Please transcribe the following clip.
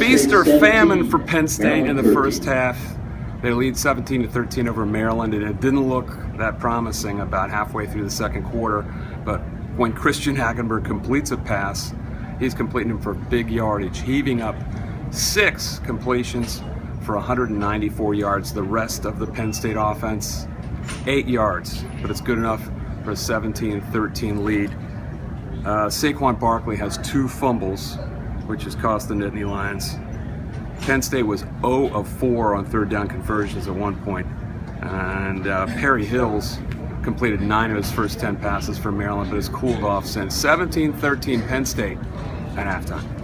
Feast or famine for Penn State in the first half. They lead 17 to 13 over Maryland, and it didn't look that promising about halfway through the second quarter. But when Christian Hackenberg completes a pass, he's completing them for big yardage, heaving up six completions for 194 yards. The rest of the Penn State offense, eight yards, but it's good enough for a 17-13 lead. Uh, Saquon Barkley has two fumbles, which has cost the Nittany Lions. Penn State was 0 of 4 on third down conversions at one point, and uh, Perry Hills completed nine of his first 10 passes for Maryland, but has cooled off since. 17-13 Penn State at halftime.